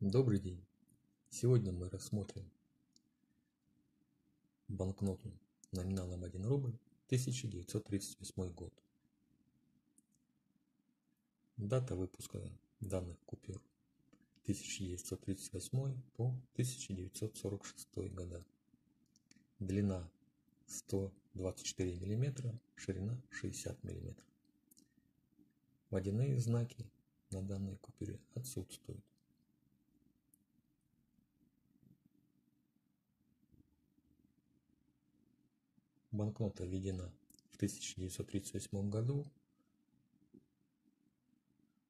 Добрый день! Сегодня мы рассмотрим банкноту номиналом 1 рубль 1938 год. Дата выпуска данных купюр 1938 по 1946 года. Длина 124 мм, ширина 60 мм. Водяные знаки на данной купюре отсутствуют. Банкнота введена в 1938 году,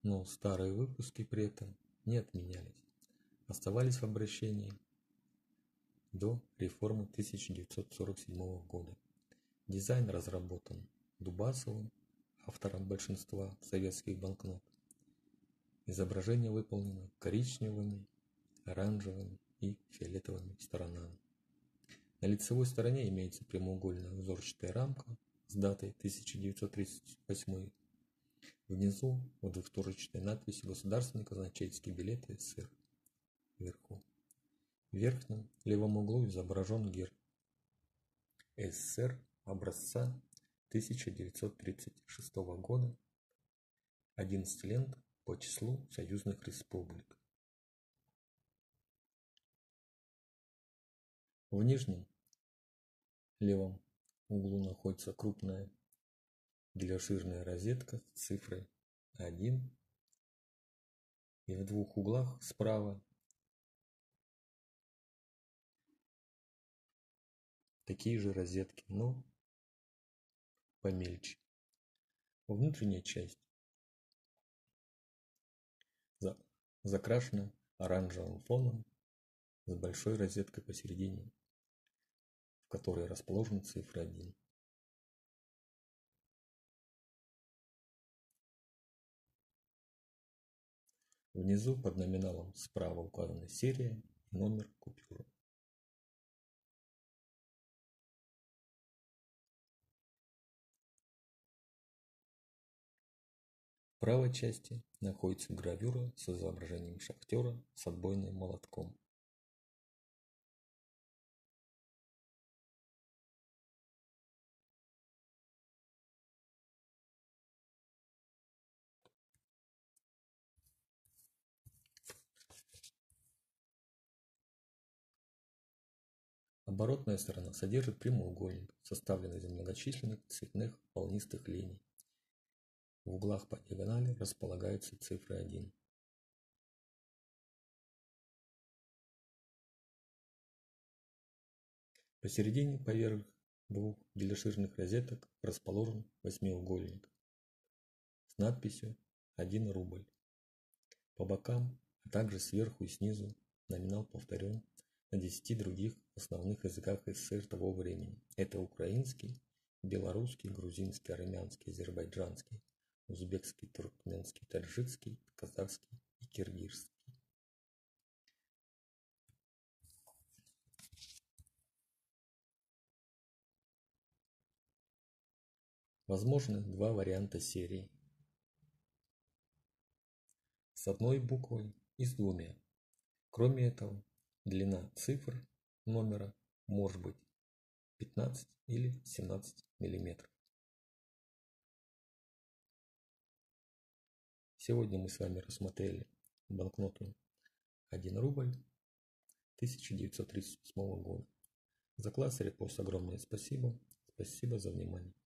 но старые выпуски при этом не отменялись, оставались в обращении до реформы 1947 года. Дизайн разработан Дубасовым, автором большинства советских банкнот. Изображение выполнено коричневыми, оранжевыми и фиолетовыми сторонами. На лицевой стороне имеется прямоугольная узорчатая рамка с датой 1938. Внизу в двухторочной надписи «Государственный казначейский билет СССР» вверху. В верхнем левом углу изображен герб СССР образца 1936 года 11 лент по числу союзных республик. В нижнем левом углу находится крупная гелиоширная розетка с цифрой 1. И в двух углах справа такие же розетки, но помельче. Внутренняя часть закрашена оранжевым фоном с большой розеткой посередине которой расположена цифра 1. Внизу под номиналом справа указаны серия и номер купюры. В правой части находится гравюра с изображением шахтера с отбойным молотком. Оборотная сторона содержит прямоугольник, составленный из многочисленных цветных волнистых линий. В углах по диагонали располагаются цифры 1. Посередине поверх двух гелеширных розеток расположен восьмиугольник с надписью 1 рубль. По бокам, а также сверху и снизу номинал повторен на 10 других основных языках СССР того времени. Это украинский, белорусский, грузинский, армянский, азербайджанский, узбекский, туркменский, таджикский, казахский и киргизский. Возможны два варианта серии. С одной буквой и с двумя. Кроме этого, Длина цифр номера может быть 15 или 17 миллиметров. Сегодня мы с вами рассмотрели банкноту 1 рубль 1938 года. За класс репост огромное спасибо. Спасибо за внимание.